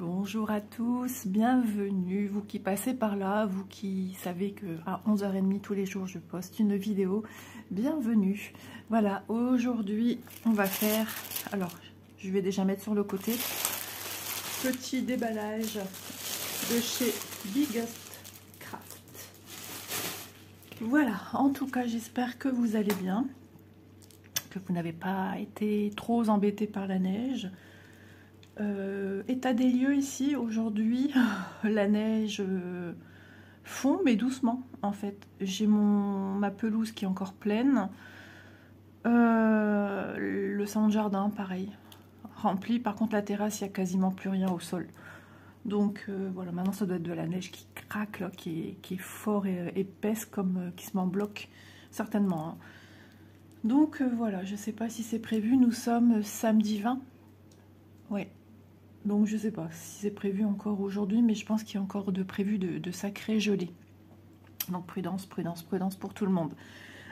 Bonjour à tous, bienvenue, vous qui passez par là, vous qui savez que à 11h30 tous les jours je poste une vidéo, bienvenue. Voilà, aujourd'hui on va faire, alors je vais déjà mettre sur le côté, petit déballage de chez Biggest Craft. Voilà, en tout cas j'espère que vous allez bien, que vous n'avez pas été trop embêté par la neige, euh, état des lieux ici aujourd'hui, la neige euh, fond mais doucement en fait. J'ai mon ma pelouse qui est encore pleine, euh, le centre jardin pareil, rempli. Par contre la terrasse il n'y a quasiment plus rien au sol. Donc voilà, maintenant ça doit être de la neige qui craque, qui, est, fort et épaisse comme qui se m'en bloque certainement. Hein. Donc voilà, je sais pas si c'est prévu, nous sommes samedi 20. Ouais, donc je sais pas si c'est prévu encore aujourd'hui, mais je pense qu'il y a encore de prévu de, de sacrés gelées. Donc prudence, prudence, prudence pour tout le monde.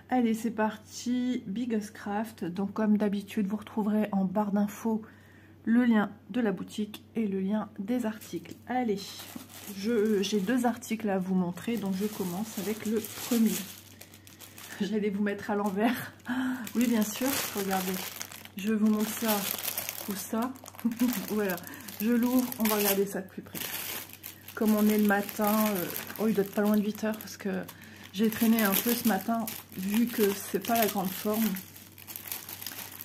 Allez, c'est parti, Biggest Craft. Donc comme d'habitude, vous retrouverez en barre d'infos le lien de la boutique et le lien des articles. Allez, j'ai deux articles à vous montrer, donc je commence avec le premier. J'allais vous mettre à l'envers. Oui, bien sûr, regardez. Je vous montre ça ou ça. voilà, je l'ouvre, on va regarder ça de plus près. Comme on est le matin, euh, oh il doit être pas loin de 8 heures parce que j'ai traîné un peu ce matin vu que c'est pas la grande forme.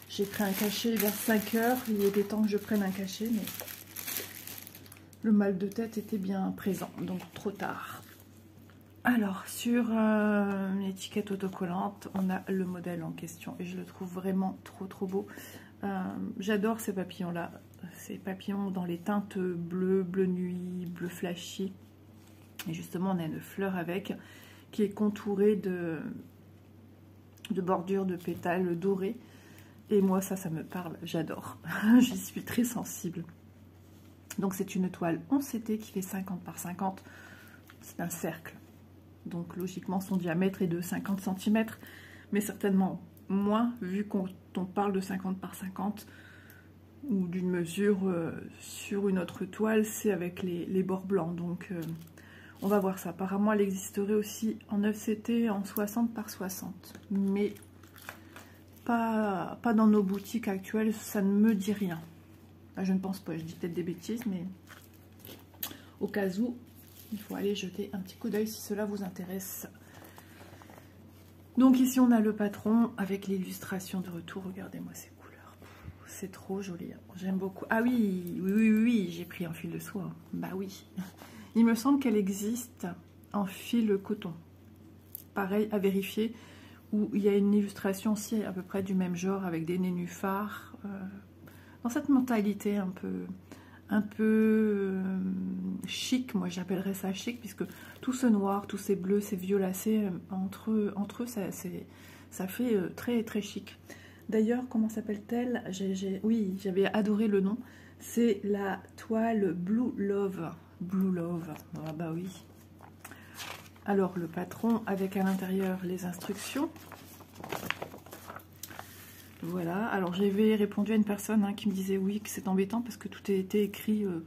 J'ai pris un cachet vers 5 heures, il était temps que je prenne un cachet mais le mal de tête était bien présent, donc trop tard. Alors, sur euh, l'étiquette autocollante, on a le modèle en question et je le trouve vraiment trop trop beau. Euh, j'adore ces papillons-là, ces papillons dans les teintes bleu, bleu nuit, bleu flashy. Et justement, on a une fleur avec qui est contourée de, de bordures de pétales dorés. Et moi, ça, ça me parle, j'adore. J'y suis très sensible. Donc, c'est une toile 11 CT qui fait 50 par 50. C'est un cercle. Donc, logiquement, son diamètre est de 50 cm. Mais certainement moins, vu qu'on parle de 50 par 50 ou d'une mesure euh, sur une autre toile, c'est avec les, bords blancs. Donc euh, on va voir ça. Apparemment elle existerait aussi en 9CT en 60 par 60. Mais pas, pas dans nos boutiques actuelles, ça ne me dit rien. je ne pense pas, je dis peut-être des bêtises, mais au cas où, il faut aller jeter un petit coup d'œil si cela vous intéresse. Donc ici on a le patron avec l'illustration de retour, regardez-moi ces couleurs, c'est trop joli, hein. j'aime beaucoup. Ah oui, oui, oui, oui, j'ai pris un fil de soie, bah oui. Il me semble qu'elle existe en fil coton, pareil à vérifier, où il y a une illustration aussi à peu près du même genre avec des nénuphars, euh, dans cette mentalité un peu un peu euh, chic, moi j'appellerais ça chic, puisque tout ce noir, tous ces bleus, ces violacés, euh, entre, eux, entre eux, ça, fait très très chic. D'ailleurs, comment s'appelle-t-elle? Oui, j'avais adoré le nom. C'est la toile Blue Love. Blue Love, ah bah oui. Alors, le patron avec à l'intérieur les instructions. Voilà, alors j'avais répondu à une personne hein, qui me disait oui que c'est embêtant parce que tout a été écrit, euh,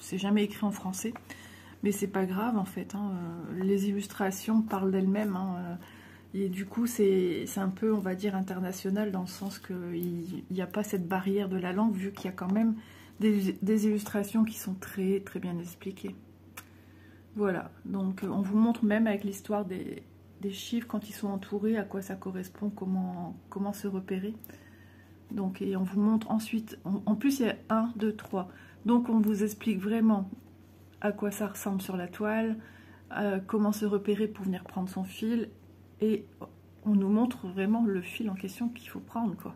c'est jamais écrit en français, mais c'est pas grave en fait, hein, euh, les illustrations parlent d'elles-mêmes, hein, euh, et du coup c'est un peu on va dire international dans le sens qu'il n'y a pas cette barrière de la langue vu qu'il y a quand même des, illustrations qui sont très très bien expliquées. Voilà, donc on vous montre même avec l'histoire des, chiffres quand ils sont entourés, à quoi ça correspond, comment, comment se repérer. Donc, et on vous montre ensuite, en, plus il y a 1, 2, 3. Donc on vous explique vraiment à quoi ça ressemble sur la toile, euh, comment se repérer pour venir prendre son fil, et on nous montre vraiment le fil en question qu'il faut prendre. quoi.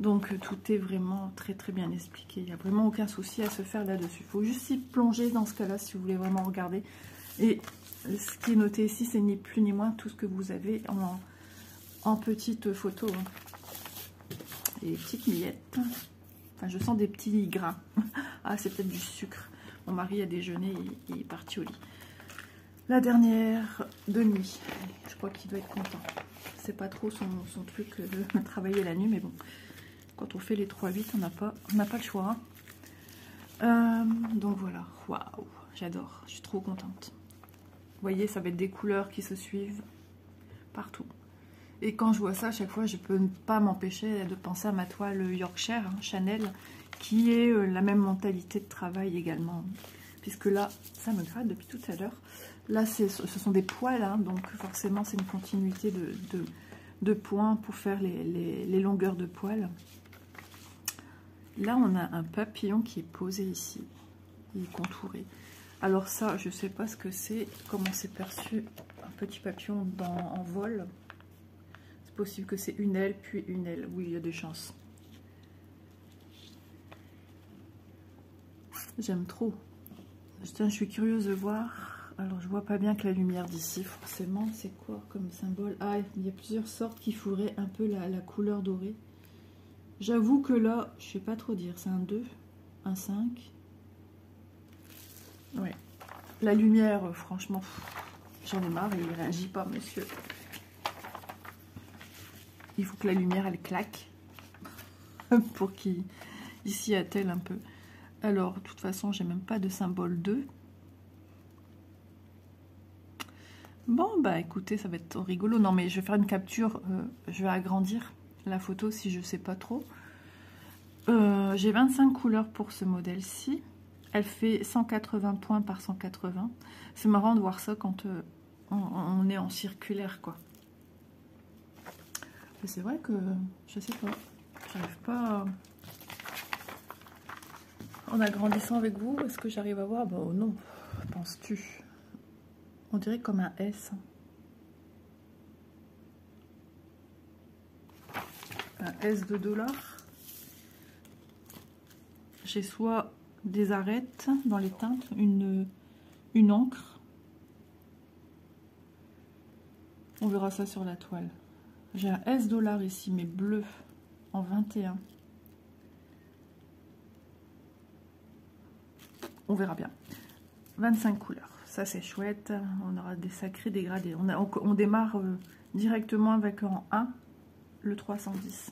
Donc tout est vraiment très très bien expliqué, il n'y a vraiment aucun souci à se faire là-dessus. Il faut juste s'y plonger dans ce cas-là si vous voulez vraiment regarder. Et ce qui est noté ici, c'est ni plus ni moins tout ce que vous avez en, en petites photos. Hein. Et petites miettes. Enfin, je sens des petits grains. ah, c'est peut-être du sucre. Mon mari a déjeuné, il, est parti au lit. La dernière de nuit. Je crois qu'il doit être content. C'est pas trop son, truc de travailler la nuit, mais bon. Quand on fait les 3-8, on n'a pas, le choix. Hein. Euh, donc voilà, waouh, j'adore, je suis trop contente. Vous voyez, ça va être des couleurs qui se suivent partout. Et quand je vois ça, à chaque fois, je peux pas m'empêcher de penser à ma toile Yorkshire, hein, Chanel, qui est euh, la même mentalité de travail également. Puisque là, ça me gratte depuis tout à l'heure. Là, ce sont des poils, hein, donc forcément, c'est une continuité de, points pour faire les, longueurs de poils. Là, on a un papillon qui est posé ici. Il est contouré. Alors ça, je ne sais pas ce que c'est, comment c'est perçu un petit papillon en vol. C'est possible que c'est une aile, puis une aile. Oui, il y a des chances. J'aime trop. je suis curieuse de voir alors, je vois pas bien que la lumière d'ici, forcément. C'est quoi comme symbole? Ah, il y a plusieurs sortes qui feraient un peu la, couleur dorée. J'avoue que là, je sais pas trop dire. C'est un 2, un 5. Ouais. La lumière, euh, franchement, j'en ai marre. Il réagit pas, monsieur. Il faut que la lumière, elle claque. pour qu'il ici attelle un peu. Alors, de toute façon, j'ai même pas de symbole 2. Bon, bah écoutez, ça va être rigolo. Non, mais je vais faire une capture. Euh, je vais agrandir la photo si je sais pas trop. Euh, j'ai 25 couleurs pour ce modèle-ci. Elle fait 180 points par 180. C'est marrant de voir ça quand euh, on, est en circulaire, quoi. c'est vrai que, je sais pas, j'arrive pas... En agrandissant avec vous, est-ce que j'arrive à voir? Bon, non, penses-tu? On dirait comme un S. Un S de dollars. J'ai soit des arêtes dans les teintes, une, une encre. On verra ça sur la toile. J'ai un S dollar ici, mais bleu, en 21. On verra bien. 25 couleurs. Ça, c'est chouette. On aura des sacrés dégradés. On, démarre euh, directement avec en 1 le 310.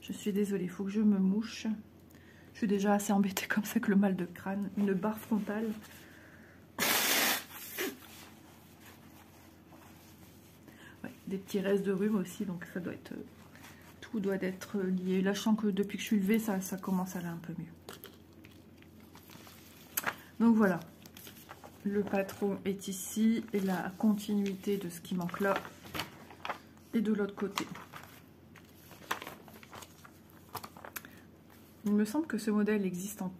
Je suis désolée, il faut que je me mouche. Je suis déjà assez embêtée comme ça avec le mal de crâne. Une barre frontale. des petits restes de rhume aussi, donc ça doit être... Tout doit être lié. Là, je sens que depuis que je suis levée, ça commence à aller un peu mieux. Donc voilà, le patron est ici et la continuité de ce qui manque là est de l'autre côté. Il me semble que ce modèle existe en,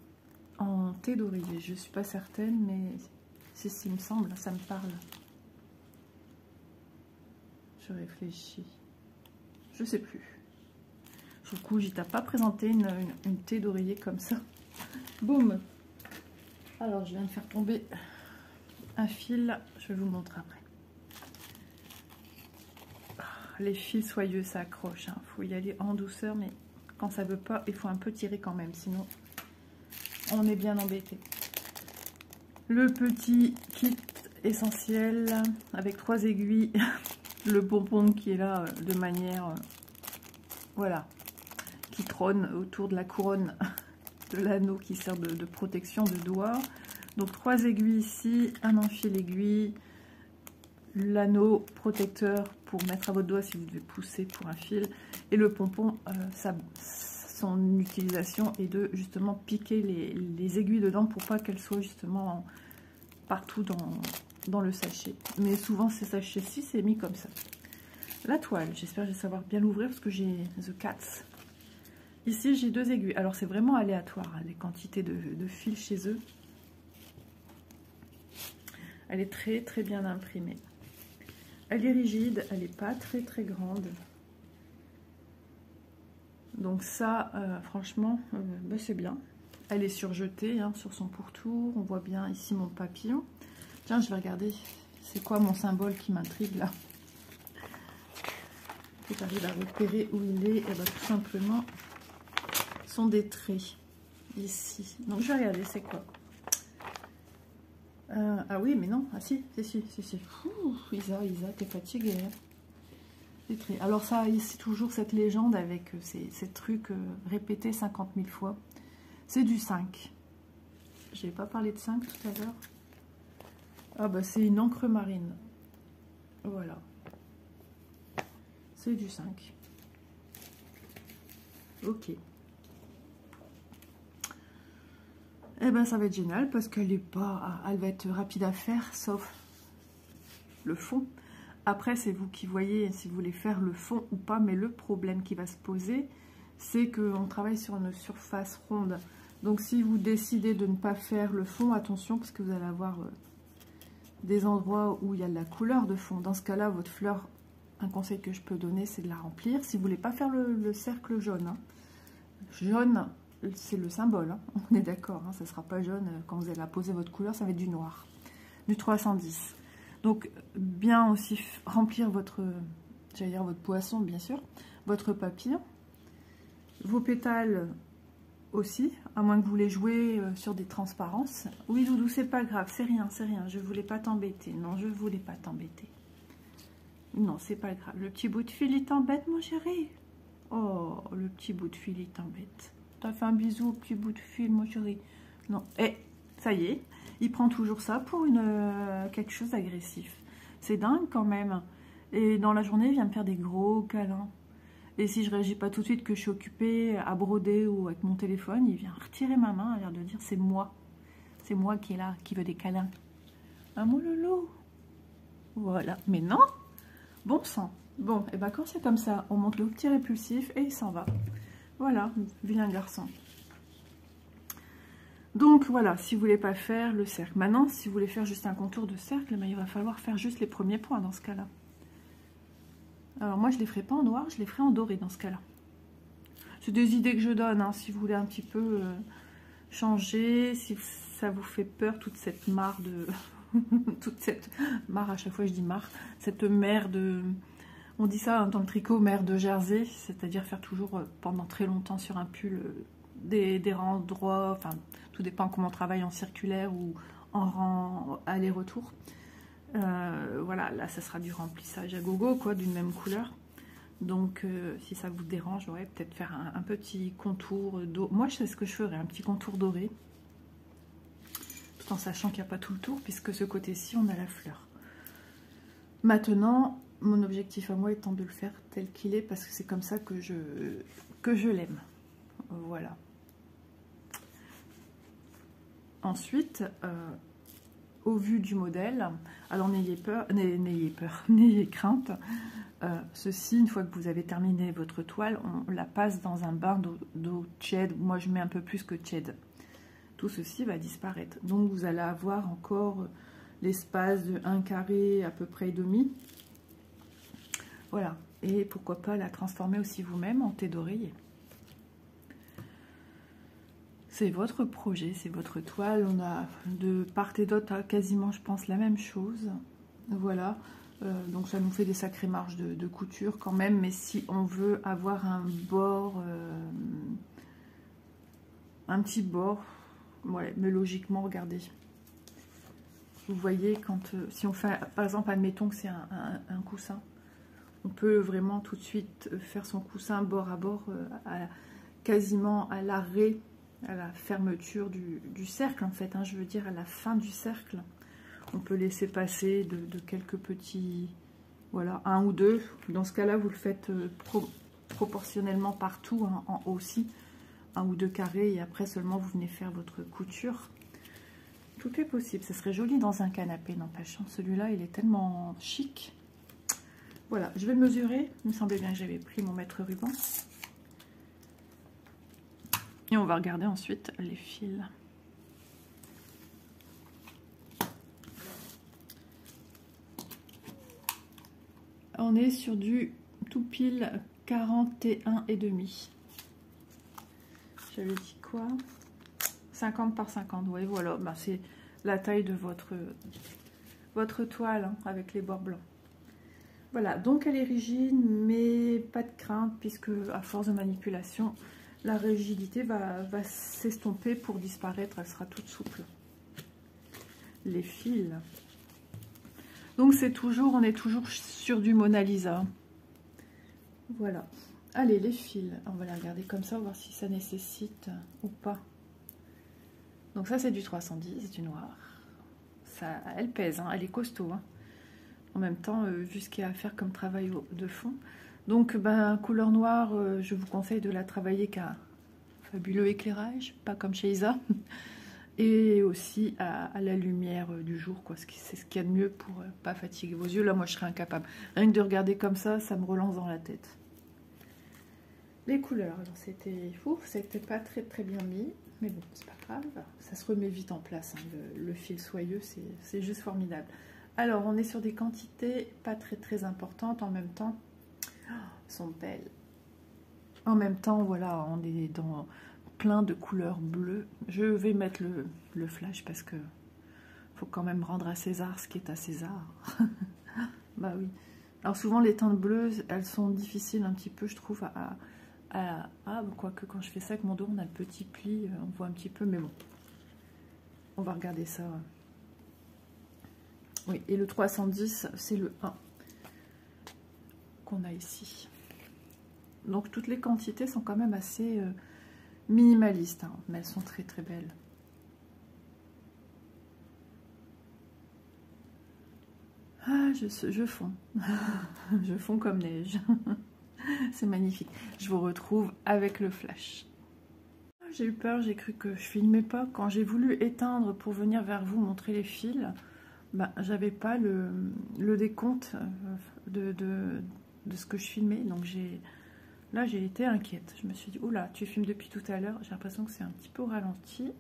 en thé d'oreiller. Je ne suis pas certaine, mais c'est ce me semble, ça me parle. Je réfléchis. Je sais plus. Du coup, j'y t'ai pas présenté une, une thé d'oreiller comme ça. Boum Alors, je viens de faire tomber un fil, je vais vous montrer après. Ah, les fils soyeux, ça accroche. Il hein. faut y aller en douceur, mais quand ça veut pas, il faut un peu tirer quand même, sinon on est bien embêté. Le petit kit essentiel avec trois aiguilles, le bonbon qui est là euh, de manière, euh, voilà, qui trône autour de la couronne de l'anneau qui sert de, de protection de doigt. Donc trois aiguilles ici, un enfil aiguille, l'anneau protecteur pour mettre à votre doigt si vous devez pousser pour un fil. Et le pompon, euh, son utilisation est de justement piquer les, aiguilles dedans pour pas qu'elles soient justement partout dans, dans le sachet. Mais souvent ces sachets-ci, c'est mis comme ça. La toile, j'espère que je vais savoir bien l'ouvrir parce que j'ai The Cats. Ici, j'ai deux aiguilles. Alors, c'est vraiment aléatoire, hein, les quantités de, de fils chez eux. Elle est très très bien imprimée. Elle est rigide, elle n'est pas très très grande. Donc ça, euh, franchement, euh, bah, c'est bien. Elle est surjetée hein, sur son pourtour. On voit bien ici mon papillon. Tiens, je vais regarder. C'est quoi mon symbole qui m'intrigue là? J'arrive à repérer où il est? Et eh ben, tout simplement, sont des traits ici. Donc je vais regarder c'est quoi? Euh, ah oui, mais non. Ah si, si, si, si. si. Isa, Isa, t'es fatiguée. Hein. Alors ça, ici, toujours cette légende avec euh, ces, trucs euh, répétés 50 000 fois. C'est du 5. J'ai pas parlé de 5 tout à l'heure. Ah bah c'est une encre marine. Voilà. C'est du 5. Ok. Eh ben ça va être génial parce qu'elle est pas, elle va être rapide à faire, sauf le fond. Après, c'est vous qui voyez si vous voulez faire le fond ou pas, mais le problème qui va se poser, c'est qu'on travaille sur une surface ronde. Donc si vous décidez de ne pas faire le fond, attention parce que vous allez avoir euh, des endroits où il y a de la couleur de fond. Dans ce cas-là, votre fleur, un conseil que je peux donner, c'est de la remplir. Si vous voulez pas faire le, cercle jaune, hein. jaune, c'est le symbole, hein. on est d'accord, hein. ça ne sera pas jaune euh, quand vous allez poser votre couleur, ça va être du noir, du 310. Donc, bien aussi remplir votre, votre poisson, bien sûr, votre papier, vos pétales aussi, à moins que vous les jouez euh, sur des transparences. Oui, Doudou, c'est pas grave, c'est rien, c'est rien, je voulais pas t'embêter. Non, je voulais pas t'embêter. Non, c'est pas grave. Le petit bout de fil, il t'embête, mon chéri? Oh, le petit bout de fil, il t'embête. T'as fait un bisou au petit bout de fil, mon chéri Non, eh, ça y est, il prend toujours ça pour une euh, quelque chose d'agressif. C'est dingue quand même. Et dans la journée, il vient me faire des gros câlins. Et si je réagis pas tout de suite, que je suis occupée à broder ou avec mon téléphone, il vient retirer ma main, à l'air de dire c'est moi. C'est moi qui est là, qui veut des câlins. Un mon loulou. Voilà. Mais non Bon sang. Bon, et ben quand c'est comme ça, on monte le petit répulsif et il s'en va. Voilà, vilain garçon. Donc voilà, si vous voulez pas faire le cercle. Maintenant, si vous voulez faire juste un contour de cercle, ben, il va falloir faire juste les premiers points dans ce cas-là. Alors moi, je ne les ferai pas en noir, je les ferai en doré dans ce cas-là. C'est des idées que je donne, hein, si vous voulez un petit peu euh, changer, si ça vous fait peur, toute cette mare de... toute cette mare, à chaque fois je dis mare, cette mer de... On dit ça dans le tricot, mer de jersey, c'est-à-dire faire toujours euh, pendant très longtemps sur un pull euh, des, rangs droits, enfin tout dépend comment on travaille en circulaire ou en rang aller-retour. Euh, voilà, là ça sera du remplissage à gogo, quoi, d'une même couleur. Donc si ça vous dérange, j'aurais peut-être faire un, petit contour doré. Moi je sais ce que je ferais, un petit contour doré. Tout en sachant qu'il n'y a pas tout le tour, puisque ce côté-ci on a la fleur. Maintenant, mon objectif à moi étant de le faire tel qu'il est, parce que c'est comme ça que je, que je l'aime. Voilà. Ensuite, euh, au vu du modèle, alors n'ayez peur, n'ayez peur, n'ayez crainte. Euh, ceci, une fois que vous avez terminé votre toile, on la passe dans un bain d'eau tiède. Moi, je mets un peu plus que tiède. Tout ceci va disparaître. Donc, vous allez avoir encore l'espace de 1 carré à peu près demi. Voilà. Et pourquoi pas la transformer aussi vous-même en thé d'oreiller. C'est votre projet, c'est votre toile. On a de part et d'autre quasiment, je pense, la même chose. Voilà. Euh, donc ça nous fait des sacrées marges de, couture quand même. Mais si on veut avoir un bord, euh, un petit bord, mais logiquement, regardez. Vous voyez, quand euh, si on fait, par exemple, admettons que c'est un, coussin, on peut vraiment tout de suite faire son coussin bord à bord, quasiment à l'arrêt à la fermeture du, cercle en fait, hein, je veux dire à la fin du cercle. On peut laisser passer de, quelques petits, voilà, un ou deux. Dans ce cas-là, vous le faites euh, proportionnellement partout, hein, en haut aussi, un ou deux carrés, et après seulement vous venez faire votre couture. Tout est possible, ce serait joli dans un canapé, n'empêche. Celui-là, il est tellement chic. Voilà, je vais mesurer. Il me semblait bien que j'avais pris mon mètre ruban. Et on va regarder ensuite les fils. On est sur du tout pile 41 et demi. J'avais dit quoi? 50 par 50, oui voilà, bah, c'est la taille de votre, votre toile hein, avec les bords blancs. Voilà, donc elle est rigide, mais pas de crainte, puisque à force de manipulation, la rigidité va, s'estomper pour disparaître, elle sera toute souple. Les fils. Donc c'est toujours, on est toujours sur du Mona Lisa. Voilà. Allez, les fils, on va les regarder comme ça, voir si ça nécessite ou pas Donc ça, c'est du 310, du noir. Ça, elle pèse, hein, elle est costaud. Hein. En même temps, euh, vu ce qu'il y a à faire comme travail de fond. Donc, ben, couleur noire, euh, je vous conseille de la travailler qu'à fabuleux éclairage, pas comme chez Isa. Et aussi à, la lumière euh, du jour, quoi. C'est ce qu'il y a de mieux pour pas fatiguer vos yeux. Là, moi, je serais incapable. Rien que de regarder comme ça, ça me relance dans la tête. Les couleurs, alors c'était fou, c'était pas très très bien mis. Mais bon, c'est pas grave, ça se remet vite en place. Hein. Le, fil soyeux, c'est juste formidable. Alors, on est sur des quantités pas très très importantes en même temps. Oh, sont belles. En même temps, voilà, on est dans plein de couleurs bleues. Je vais mettre le, flash parce que faut quand même rendre à César ce qui est à César. bah oui. Alors souvent les teintes bleues, elles sont difficiles un petit peu, je trouve, à, ah, ah, quoique quand je fais ça avec mon dos, on a le petit pli, euh, on voit un petit peu, mais bon. On va regarder ça. Oui, et le 310, c'est le 1 qu'on a ici. Donc toutes les quantités sont quand même assez euh, minimalistes, hein, mais elles sont très très belles. Ah, je, je fonds. je fonds comme neige. C'est magnifique. Je vous retrouve avec le flash. J'ai eu peur, j'ai cru que je filmais pas. Quand j'ai voulu éteindre pour venir vers vous montrer les fils, bah, j'avais pas le, décompte euh, de, ce que je filmais. Donc là j'ai été inquiète. Je me suis dit, oula, tu filmes depuis tout à l'heure. J'ai l'impression que c'est un petit peu ralenti.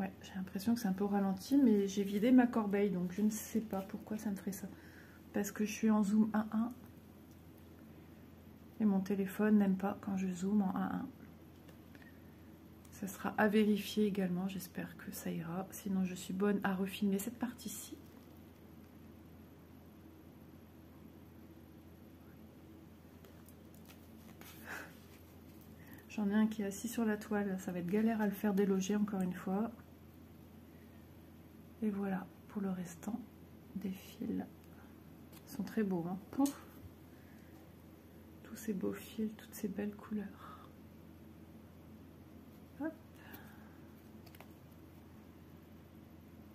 Ouais, j'ai l'impression que c'est un peu ralenti, mais j'ai vidé ma corbeille, donc je ne sais pas pourquoi ça me ferait ça. Parce que je suis en zoom 1.1 et mon téléphone n'aime pas quand je zoome en 1-1. Ça sera à vérifier également, j'espère que ça ira. Sinon je suis bonne à refilmer cette partie-ci. J'en ai un qui est assis sur la toile, ça va être galère à le faire déloger encore une fois. Et voilà pour le restant des fils. Ils sont très beaux. Hein Pouf ces beaux fils, toutes ces belles couleurs.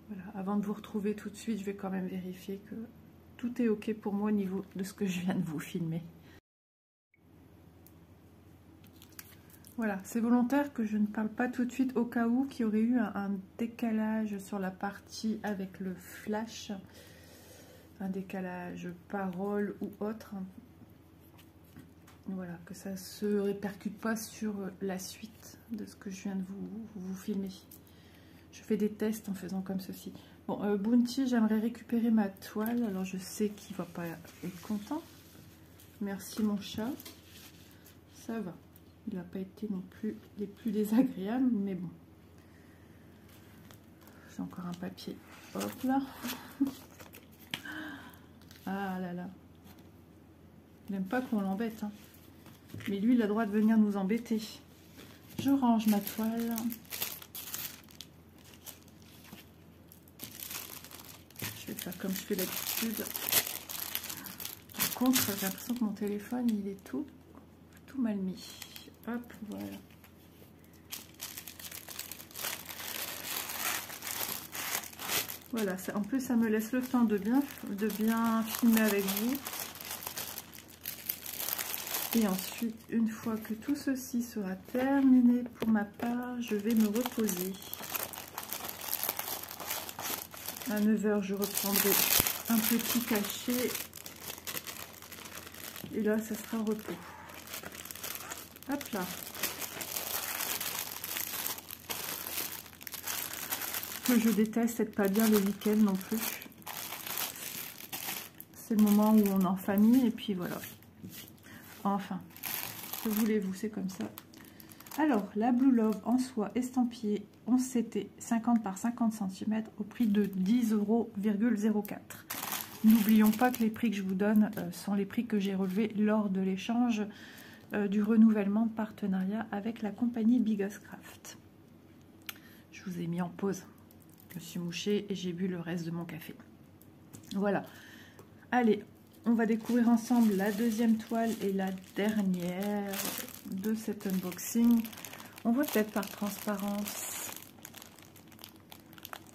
Voilà, avant de vous retrouver tout de suite, je vais quand même vérifier que tout est ok pour moi au niveau de ce que je viens de vous filmer. Voilà, c'est volontaire que je ne parle pas tout de suite au cas où qu'il y aurait eu un, décalage sur la partie avec le flash, un décalage parole ou autre. Voilà, que ça se répercute pas sur la suite de ce que je viens de vous, vous filmer. Je fais des tests en faisant comme ceci. Bon, euh, Bounty, j'aimerais récupérer ma toile. Alors, je sais qu'il va pas être content. Merci, mon chat. Ça va. Il n'a pas été non plus les plus désagréables, mais bon. J'ai encore un papier. Hop là. ah là là. Il n'aime pas qu'on l'embête. Hein. Mais lui, il a le droit de venir nous embêter. Je range ma toile. Je vais comme je fais d'habitude. Par contre, j'ai l'impression que mon téléphone, il est tout, tout mal mis. Hop, voilà. Voilà, en plus ça me laisse le temps de bien, de bien filmer avec vous. Et ensuite, une fois que tout ceci sera terminé pour ma part, je vais me reposer. À 9h, je reprendrai un petit cachet. Et là, ça sera repos. Hop là. Que je déteste être pas bien le week-end non plus. C'est le moment où on est en famille et puis voilà. Enfin, que voulez-vous, c'est comme ça. Alors, la Blue Love en soie estampillée 11 CT 50 par 50 cm au prix de 10,04 euros. N'oublions pas que les prix que je vous donne euh, sont les prix que j'ai relevés lors de l'échange euh, du renouvellement de partenariat avec la compagnie Bigascraft. Je vous ai mis en pause. Je me suis mouchée et j'ai bu le reste de mon café. Voilà. Allez, on va découvrir ensemble la deuxième toile et la dernière de cet unboxing. On voit peut-être par transparence.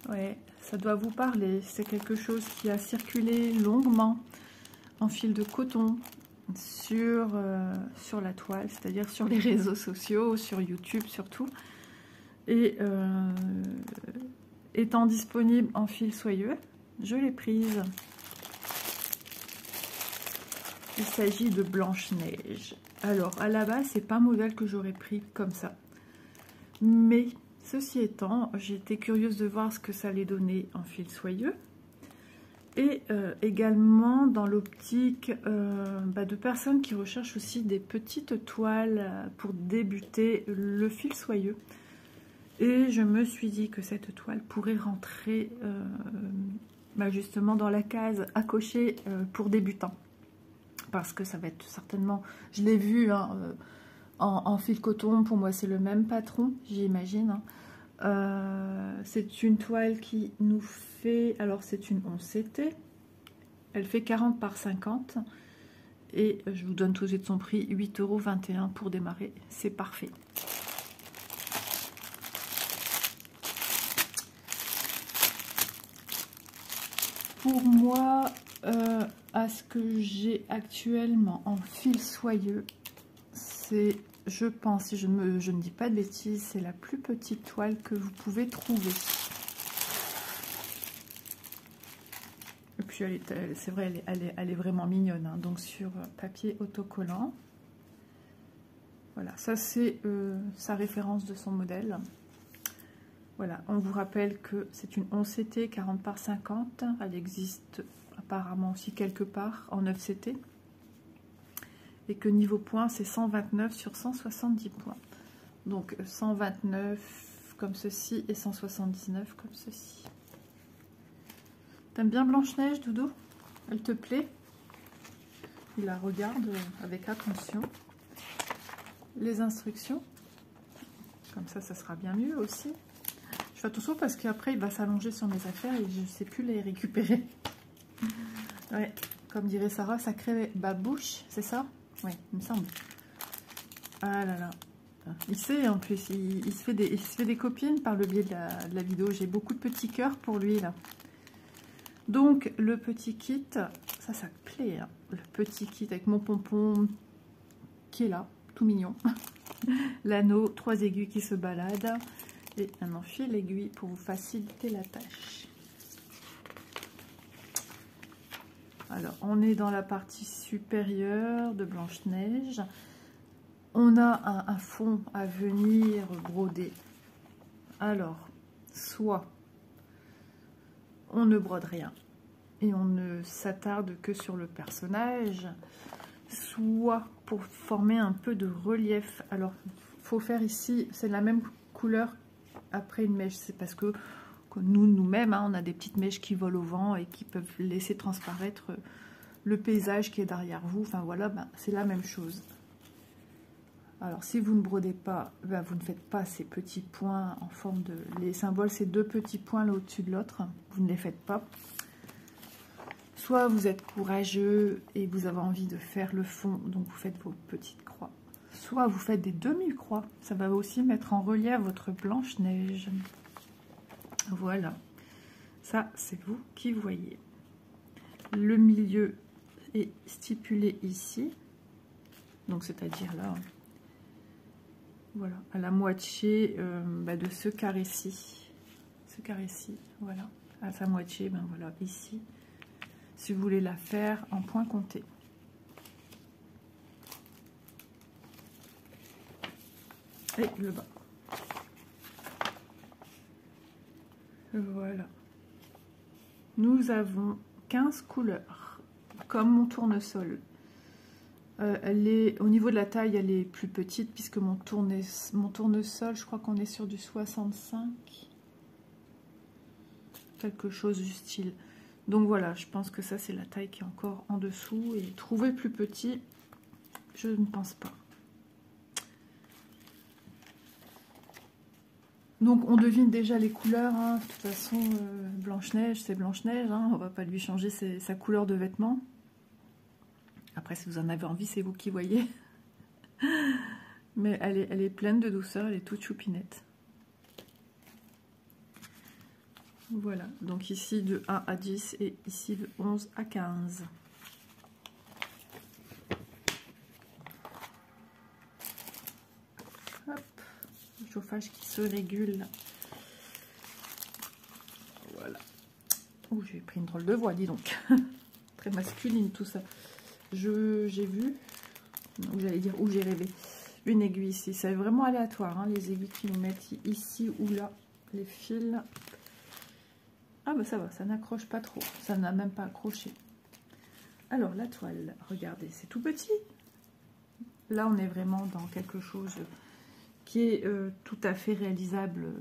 Ouais, ça doit vous parler. C'est quelque chose qui a circulé longuement en fil de coton sur, euh, sur la toile, c'est-à-dire sur les réseaux sociaux, sur YouTube surtout. Et euh, étant disponible en fil soyeux, je l'ai prise. Il s'agit de Blanche-Neige. Alors, à la base, c'est pas un modèle que j'aurais pris comme ça. Mais, ceci étant, j'étais curieuse de voir ce que ça allait donner en fil soyeux. Et euh, également dans l'optique euh, bah, de personnes qui recherchent aussi des petites toiles pour débuter le fil soyeux. Et je me suis dit que cette toile pourrait rentrer euh, bah, justement dans la case à cocher pour débutants parce que ça va être certainement, je l'ai vu hein, euh, en, fil coton, pour moi c'est le même patron, j'imagine. Hein. Euh, c'est une toile qui nous fait, alors c'est une 11 CT, elle fait 40 par 50 et je vous donne tout de suite son prix, 8,21 euros pour démarrer, c'est parfait. Pour moi, euh, à ce que j'ai actuellement en fil soyeux, c'est, je pense, si je, me, je ne dis pas de bêtises, c'est la plus petite toile que vous pouvez trouver. Et puis, c'est vrai, elle est, elle, est, vraiment mignonne. Hein. donc, sur papier autocollant. Voilà, ça c'est euh, sa référence de son modèle. Voilà, on vous rappelle que c'est une 11CT 40 par 50. Elle existe apparemment aussi quelque part en 9 CT. Et que niveau points, c'est 129 sur 170 points. Donc 129 comme ceci et 179 comme ceci. T'aimes bien Blanche-Neige, Doudou? Elle te plaît? Il la regarde avec attention. Les instructions. Comme ça, ça sera bien mieux aussi. Je fais attention parce qu'après, il va s'allonger sur mes affaires et je ne sais plus les récupérer. Ouais, comme dirait Sarah, sacré babouche, c'est ça? Oui, il me semble. Ah là là. Il sait en plus, il, se fait des, il se fait des copines par le biais de la, vidéo. J'ai beaucoup de petits cœurs pour lui là. Donc le petit kit, ça, ça plaît. Hein. Le petit kit avec mon pompon qui est là, tout mignon. L'anneau, trois aiguilles qui se baladent et un enfil aiguille pour vous faciliter la tâche. Alors, on est dans la partie supérieure de Blanche-Neige. On a un, fond à venir broder. Alors, soit on ne brode rien et on ne s'attarde que sur le personnage, soit pour former un peu de relief. Alors, faut faire ici, c'est la même couleur après une mèche, c'est parce que nous, nous-mêmes, hein, on a des petites mèches qui volent au vent et qui peuvent laisser transparaître le paysage qui est derrière vous. Enfin voilà, ben, c'est la même chose. Alors si vous ne brodez pas, ben, vous ne faites pas ces petits points en forme de... Les symboles, c'est deux petits points là au-dessus de l'autre. Vous ne les faites pas. Soit vous êtes courageux et vous avez envie de faire le fond, donc vous faites vos petites croix. Soit vous faites des demi-croix. Ça va aussi mettre en relief votre blanche-neige. Voilà. Ça, c'est vous qui voyez. Le milieu est stipulé ici. Donc, c'est-à-dire là. Voilà, à la moitié euh, bah, de ce carré-ci. Ce carré-ci, voilà. À sa moitié, ben voilà, ici. Si vous voulez la faire en point compté. Et le bas. Voilà. Nous avons 15 couleurs, comme mon tournesol. Euh, elle est, au niveau de la taille, elle est plus petite, puisque mon, mon tournesol, je crois qu'on est sur du 65. Quelque chose du style. Donc voilà, je pense que ça, c'est la taille qui est encore en dessous. Et trouver plus petit, je ne pense pas. Donc on devine déjà les couleurs, hein. de toute façon euh, Blanche-Neige c'est Blanche-Neige, hein. on va pas lui changer sa couleur de vêtements. Après si vous en avez envie c'est vous qui voyez. Mais elle est, pleine de douceur, elle est toute choupinette. Voilà, donc ici de 1 à 10 et ici de 11 à 15. Hop, le chauffage qui se régule. Voilà. Oh, j'ai pris une drôle de voix, dis donc. Très masculine tout ça. J'ai vu, ou j'allais dire où j'ai rêvé, une aiguille ici. C'est vraiment aléatoire, hein, les aiguilles qui nous mettent ici ou là, les fils. Ah bah ça va, ça n'accroche pas trop. Ça n'a même pas accroché. Alors la toile, regardez, c'est tout petit. Là, on est vraiment dans quelque chose qui est euh, tout à fait réalisable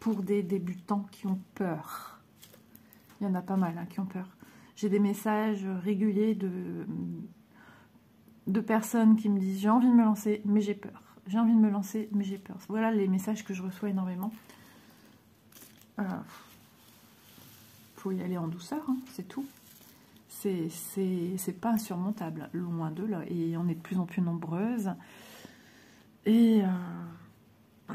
pour des débutants qui ont peur. Il y en a pas mal hein, qui ont peur. J'ai des messages réguliers de, de personnes qui me disent j'ai envie de me lancer, mais j'ai peur. J'ai envie de me lancer, mais j'ai peur. Voilà les messages que je reçois énormément. Voilà faut y aller en douceur, hein, c'est tout. C'est pas insurmontable, loin de là. Et on est de plus en plus nombreuses.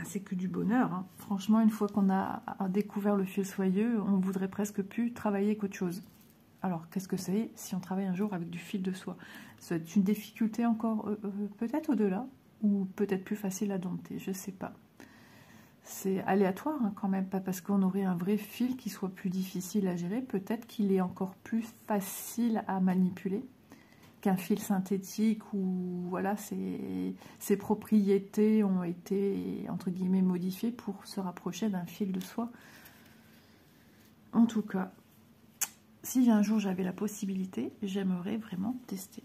C'est que du bonheur. Hein. Franchement, une fois qu'on a découvert le fil soyeux, on voudrait presque plus travailler qu'autre chose. Alors, qu'est-ce que c'est si on travaille un jour avec du fil de soie? C'est une difficulté encore, euh, euh, peut-être au-delà, ou peut-être plus facile à dompter, je sais pas c'est aléatoire hein, quand même, pas parce qu'on aurait un vrai fil qui soit plus difficile à gérer, peut-être qu'il est encore plus facile à manipuler qu'un fil synthétique où voilà, ses, ses, propriétés ont été entre guillemets modifiées pour se rapprocher d'un fil de soie. En tout cas, si un jour j'avais la possibilité, j'aimerais vraiment tester.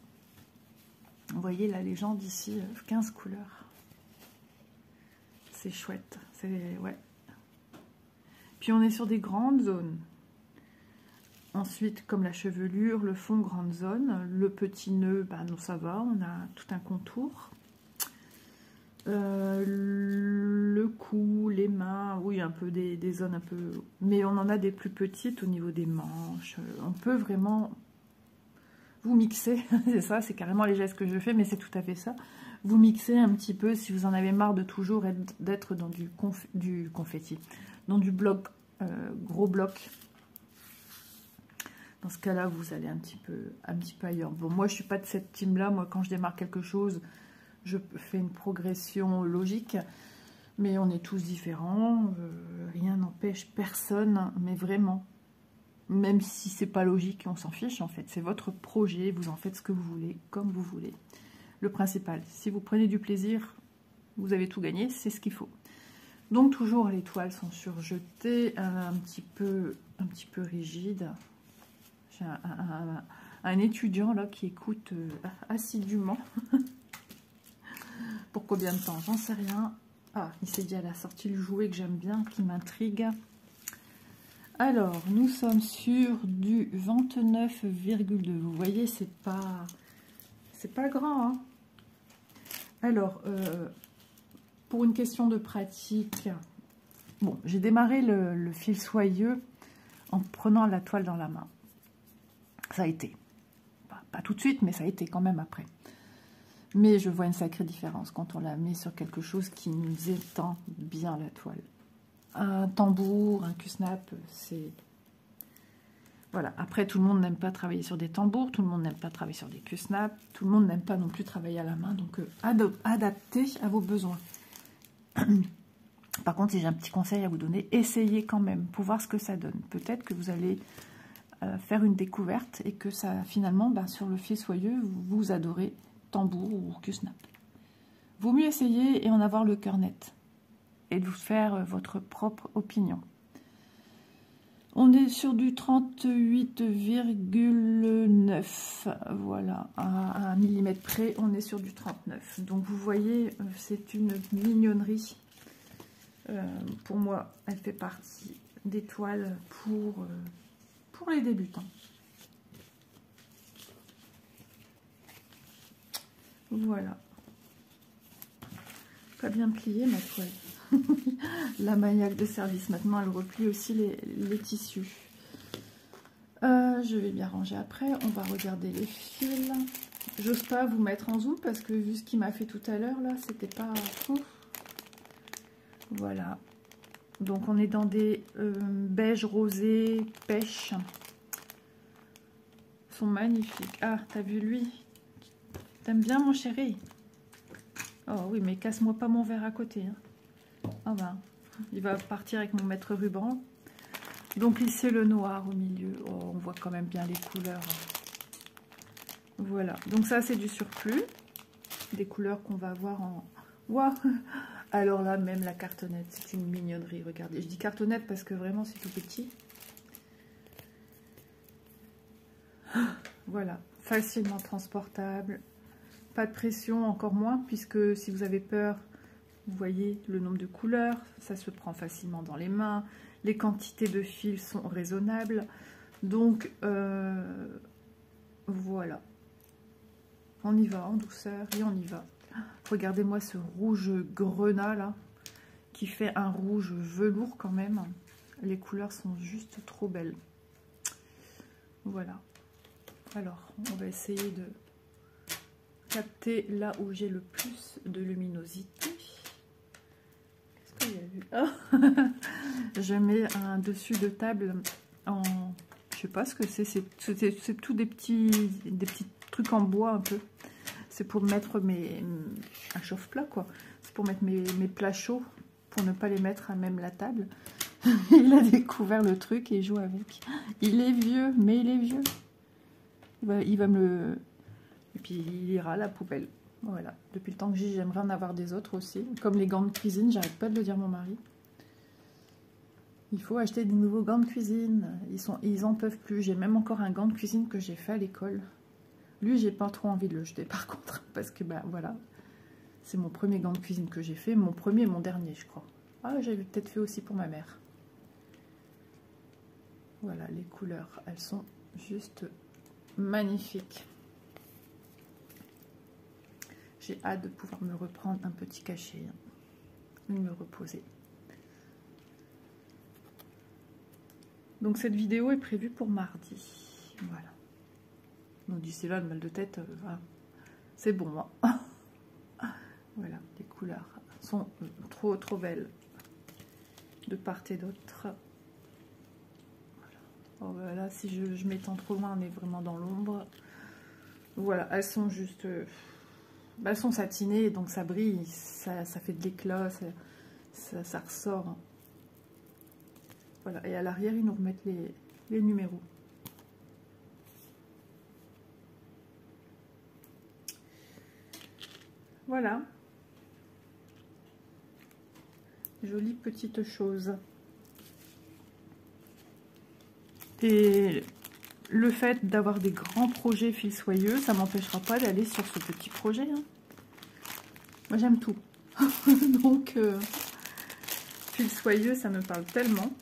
Vous voyez la légende ici, 15 euh, couleurs. C'est chouette ouais. Puis on est sur des grandes zones. Ensuite, comme la chevelure, le fond, grande zone. Le petit nœud, bah, non, ça va, on a tout un contour. Euh, le cou, les mains, oui, un peu des, zones un peu... Mais on en a des plus petites au niveau des manches. On peut vraiment vous mixer. c'est ça, c'est carrément les gestes que je fais, mais c'est tout à fait ça vous mixez un petit peu si vous en avez marre de toujours d'être dans du, du, confetti, dans du bloc, euh, gros bloc. Dans ce cas-là, vous allez un petit, peu, un petit peu ailleurs. Bon, moi, je suis pas de cette team-là. Moi, quand je démarre quelque chose, je fais une progression logique. Mais on est tous différents. Euh, rien n'empêche personne, mais vraiment. Même si c'est pas logique, on s'en fiche en fait. C'est votre projet, vous en faites ce que vous voulez, comme vous voulez le principal. Si vous prenez du plaisir, vous avez tout gagné, c'est ce qu'il faut. Donc toujours les toiles sont surjetées, un, petit peu, un petit peu rigide. Un, étudiant là qui écoute euh, assidûment. Pour combien de temps? J'en sais rien. Ah, il s'est dit à la sortie le jouet que j'aime bien, qui m'intrigue. Alors, nous sommes sur du 29,2. Vous voyez, c'est pas, c'est pas grand. Hein alors, euh, pour une question de pratique, bon, j'ai démarré le, fil soyeux en prenant la toile dans la main. Ça a été. Pas, tout de suite, mais ça a été quand même après. Mais je vois une sacrée différence quand on la met sur quelque chose qui nous étend bien la toile. Un tambour, un Q-snap, c'est voilà, après tout le monde n'aime pas travailler sur des tambours, tout le monde n'aime pas travailler sur des Q-snap, tout le monde n'aime pas non plus travailler à la main, donc euh, adaptez à vos besoins. Par contre, si j'ai un petit conseil à vous donner, essayez quand même pour voir ce que ça donne. Peut-être que vous allez faire une découverte et que ça, finalement, bah, sur le fil soyeux, vous adorez tambour ou Q-snap. Vaut mieux essayer et en avoir le cœur net et de vous faire euh, votre propre opinion. On est sur du 38,9. Voilà, à un millimètre près, on est sur du 39. Donc vous voyez, euh, c'est une mignonnerie. Euh, pour moi, elle fait partie des toiles pour, euh, pour les débutants. Voilà. Pas bien plié ma toile. la maniaque de service. Maintenant, elle replie aussi les, tissus. Euh, je vais bien ranger après. On va regarder les fils. J'ose pas vous mettre en zoom parce que vu ce qu'il m'a fait tout à l'heure, là, c'était pas fou. Voilà. Donc on est dans des euh, beiges rosés, pêche. Ils sont magnifiques. Ah, t'as vu lui? T'aimes bien mon chéri? Oh oui, mais casse-moi pas mon verre à côté. Hein. Ah ben, il va partir avec mon maître ruban. Donc ici le noir au milieu. Oh, on voit quand même bien les couleurs. Voilà, donc ça c'est du surplus. Des couleurs qu'on va avoir en... Waouh Alors là, même la cartonnette, c'est une mignonnerie, regardez. Je dis cartonnette parce que vraiment c'est tout petit. Voilà, facilement transportable. Pas de pression, encore moins, puisque si vous avez peur, vous voyez le nombre de couleurs, ça se prend facilement dans les mains. Les quantités de fils sont raisonnables. Donc, euh, voilà. On y va en douceur et on y va. Regardez-moi ce rouge grenat là, qui fait un rouge velours quand même. Les couleurs sont juste trop belles. Voilà. Alors, on va essayer de capter là où j'ai le plus de luminosité. Qu'est-ce qu'il a vu oh Je mets un dessus de table en... Je sais pas ce que c'est. C'est tout des petits trucs en bois un peu. C'est pour mettre mes... un chauffe-plat quoi. C'est pour mettre mes, plats chauds. Pour ne pas les mettre à même la table. il a découvert le truc et joue avec. Il est vieux, mais il est vieux. Il va, me le et puis il ira à la poubelle. Voilà. Depuis le temps que j'y, j'aimerais en avoir des autres aussi. Comme les gants de cuisine, j'arrête pas de le dire à mon mari. Il faut acheter des nouveaux gants de cuisine. Ils, sont, ils en peuvent plus. J'ai même encore un gant de cuisine que j'ai fait à l'école. Lui, j'ai pas trop envie de le jeter par contre. Parce que, ben voilà, c'est mon premier gant de cuisine que j'ai fait. Mon premier et mon dernier, je crois. Ah, j'avais peut-être fait aussi pour ma mère. Voilà, les couleurs, elles sont juste magnifiques. J'ai hâte de pouvoir me reprendre un petit cachet, et me reposer. Donc cette vidéo est prévue pour mardi. Voilà. Donc d'ici là, le mal de tête, euh, c'est bon. Hein. voilà, les couleurs sont trop trop belles de part et d'autre. Voilà. Oh, si je, m'étends trop loin, on est vraiment dans l'ombre. Voilà, elles sont juste... Euh, bah, elles sont satinées, donc ça brille, ça, fait de l'éclat, ça, ressort. Voilà, et à l'arrière, ils nous remettent les numéros. Voilà. Jolie petite chose. Et le fait d'avoir des grands projets fil soyeux, ça m'empêchera pas d'aller sur ce petit projet. Hein. Moi, j'aime tout. Donc, euh, soyeux, ça me parle tellement.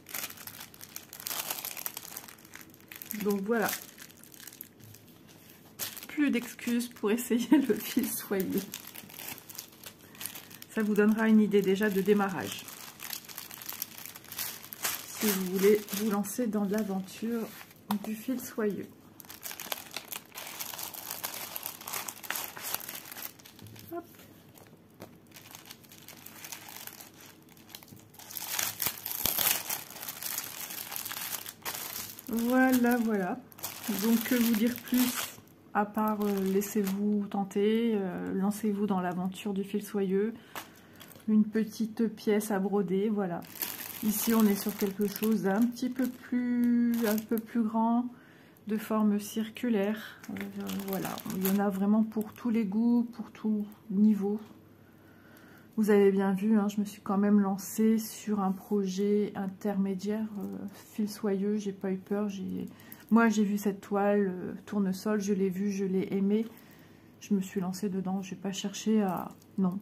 Donc, voilà. Plus d'excuses pour essayer le fil soyeux. Vous donnera une idée déjà de démarrage. Si vous voulez vous lancer dans l'aventure du fil soyeux. Voilà, voilà. Donc, que vous dire plus à part euh, laissez-vous tenter, euh, lancez-vous dans l'aventure du fil soyeux. Une petite pièce à broder, voilà. Ici, on est sur quelque chose d'un petit peu plus, un peu plus grand, de forme circulaire. Euh, voilà, il y en a vraiment pour tous les goûts, pour tout niveau. Vous avez bien vu, hein, je me suis quand même lancée sur un projet intermédiaire, euh, fil soyeux, j'ai pas eu peur. Moi, j'ai vu cette toile euh, tournesol, je l'ai vue, je l'ai aimée. Je me suis lancée dedans, j'ai pas cherché à... Non,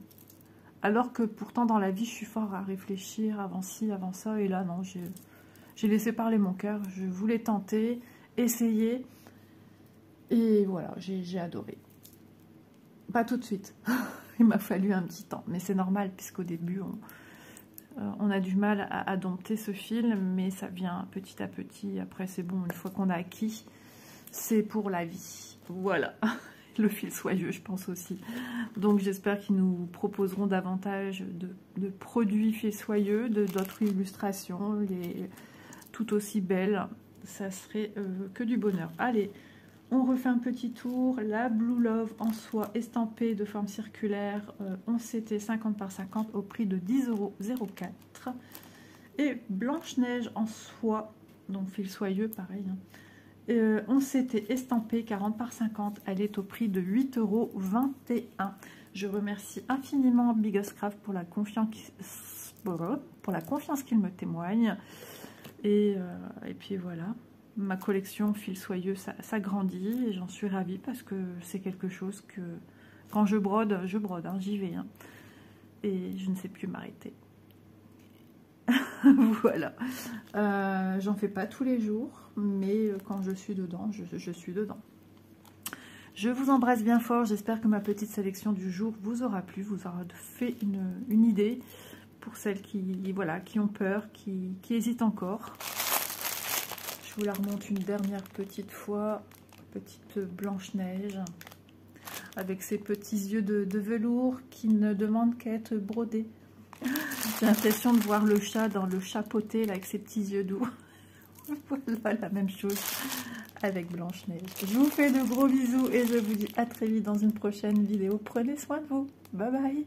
alors que pourtant dans la vie, je suis fort à réfléchir avant ci, avant ça. Et là, non, j'ai laissé parler mon cœur. Je voulais tenter, essayer. Et voilà, j'ai adoré. Pas tout de suite. Il m'a fallu un petit temps. Mais c'est normal, puisqu'au début, on, euh, on, a du mal à, à, dompter ce fil. Mais ça vient petit à petit. Après, c'est bon, une fois qu'on a acquis, c'est pour la vie. Voilà. le fil soyeux, je pense aussi. Donc j'espère qu'ils nous proposeront davantage de, produits fil soyeux, d'autres illustrations, tout aussi belles. Ça serait euh, que du bonheur. Allez, on refait un petit tour. La Blue Love en soie estampée de forme circulaire, euh, 11 CT 50 par 50 au prix de 10,04€. Et Blanche-Neige en soie, donc fil soyeux, pareil. Hein. Euh, on s'était estampé 40 par 50. Elle est au prix de 8,21€. Je remercie infiniment Bigoscraft pour la confiance pour la confiance qu'il me témoigne. Et, euh, puis voilà, ma collection fil soyeux s'agrandit et j'en suis ravie parce que c'est quelque chose que quand je brode, je brode, hein, j'y vais. Hein. et je ne sais plus m'arrêter. voilà. Euh, j'en fais pas tous les jours, mais quand je suis dedans, je, suis dedans. Je vous embrasse bien fort. J'espère que ma petite sélection du jour vous aura plu, vous aura fait une, idée pour celles qui, voilà, qui ont peur, qui, hésitent encore. Je vous la remonte une dernière petite fois. Petite Blanche-Neige avec ses petits yeux de velours qui ne demandent qu'à être brodés. J'ai l'impression de voir le chat dans le chapeauté là, avec ses petits yeux doux. voilà la même chose avec Blanche-Neige. Je vous fais de gros bisous et je vous dis à très vite dans une prochaine vidéo. Prenez soin de vous. Bye bye